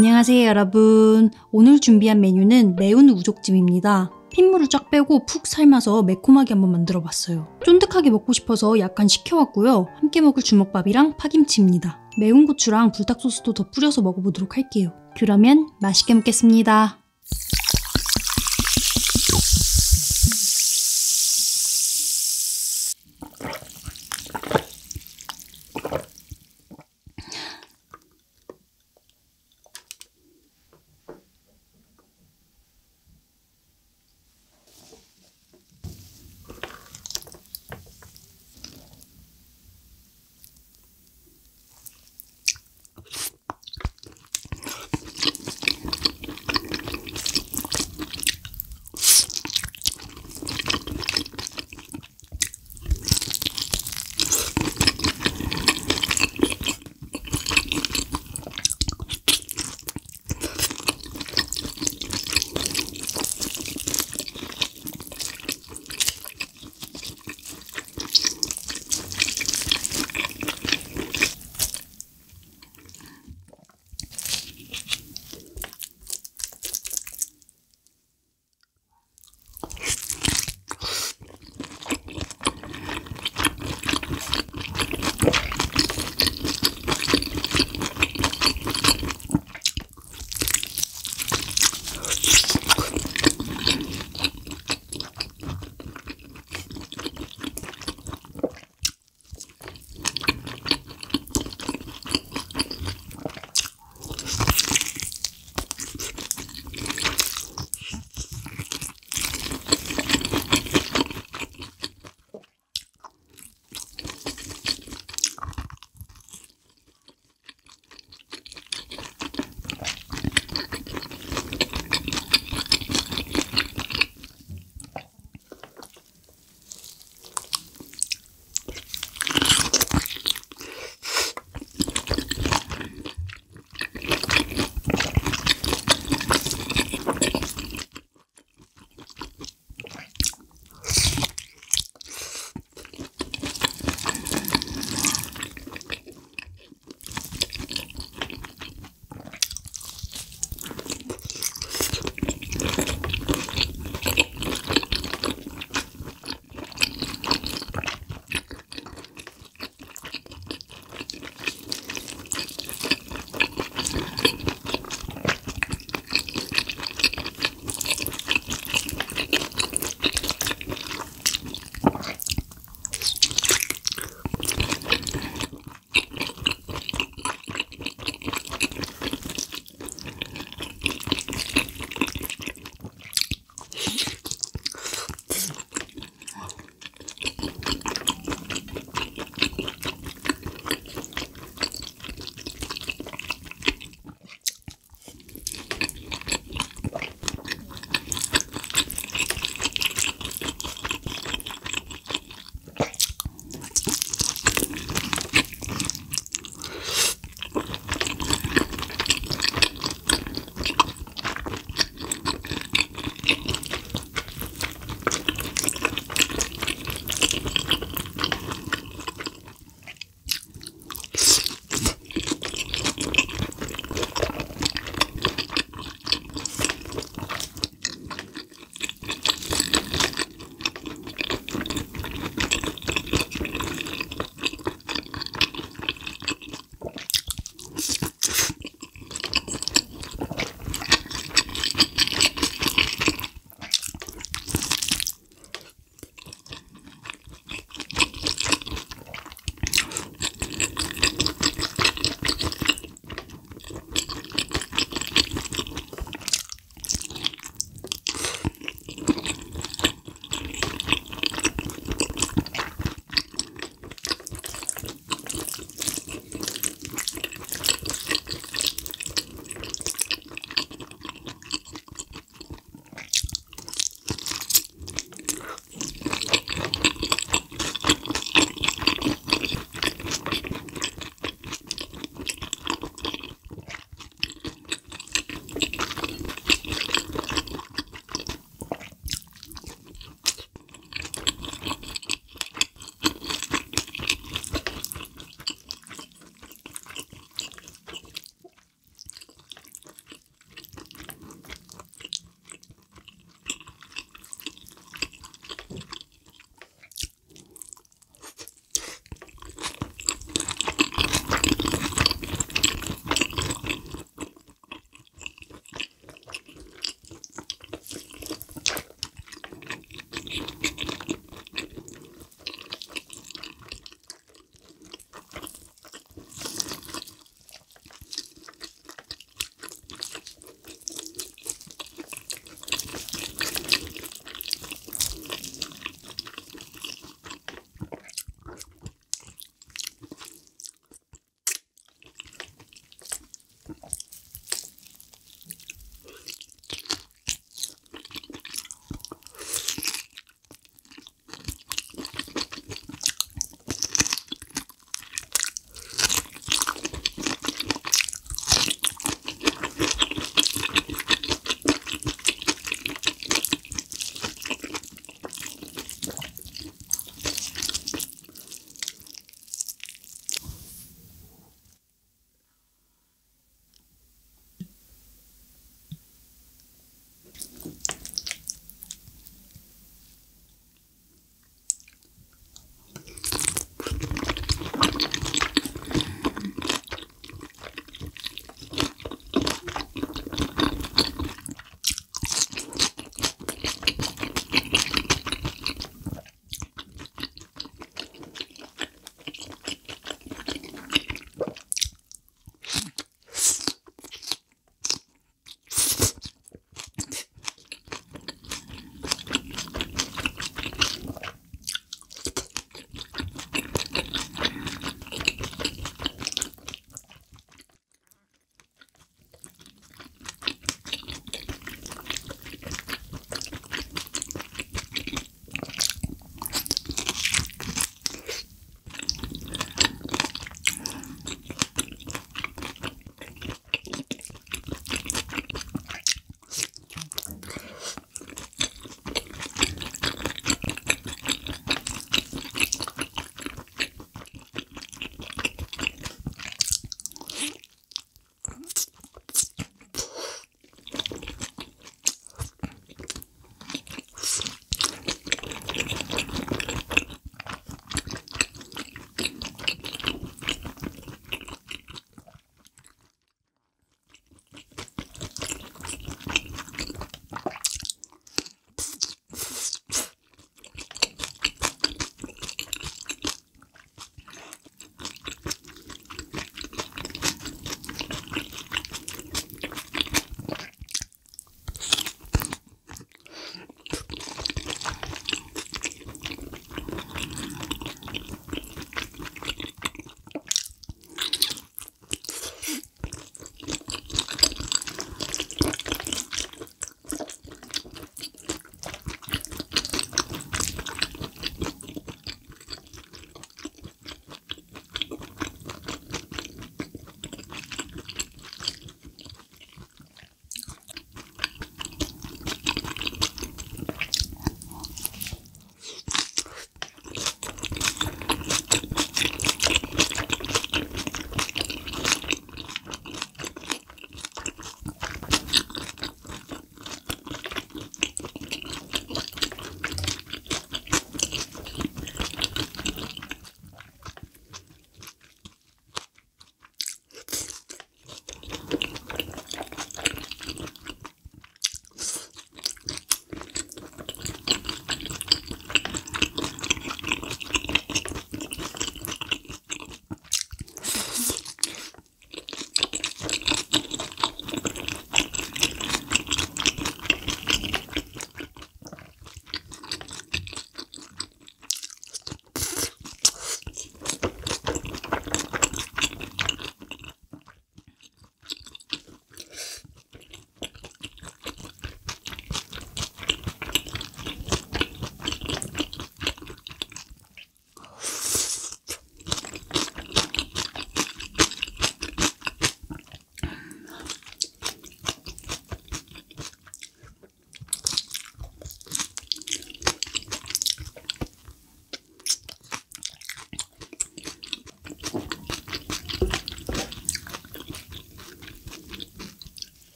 안녕하세요 여러분. 오늘 준비한 메뉴는 매운 우족찜입니다. 핏물을 쫙 빼고 푹 삶아서 매콤하게 한번 만들어 봤어요. 쫀득하게 먹고 싶어서 약간 식혀왔고요. 함께 먹을 주먹밥이랑 파김치입니다. 매운 고추랑 불닭소스도 더 뿌려서 먹어보도록 할게요. 그러면 맛있게 먹겠습니다.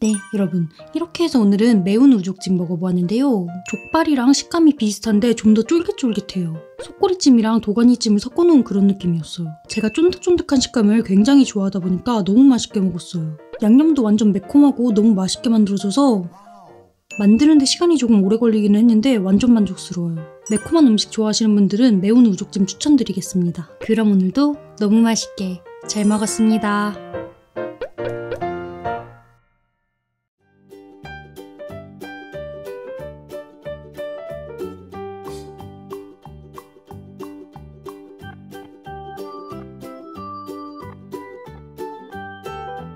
네, 여러분. 이렇게 해서 오늘은 매운 우족찜 먹어보았는데요. 족발이랑 식감이 비슷한데 좀 더 쫄깃쫄깃해요. 속꼬리찜이랑 도가니찜을 섞어놓은 그런 느낌이었어요. 제가 쫀득쫀득한 식감을 굉장히 좋아하다 보니까 너무 맛있게 먹었어요. 양념도 완전 매콤하고 너무 맛있게 만들어져서 만드는데 시간이 조금 오래 걸리기는 했는데 완전 만족스러워요. 매콤한 음식 좋아하시는 분들은 매운 우족찜 추천드리겠습니다. 그럼 오늘도 너무 맛있게 잘 먹었습니다.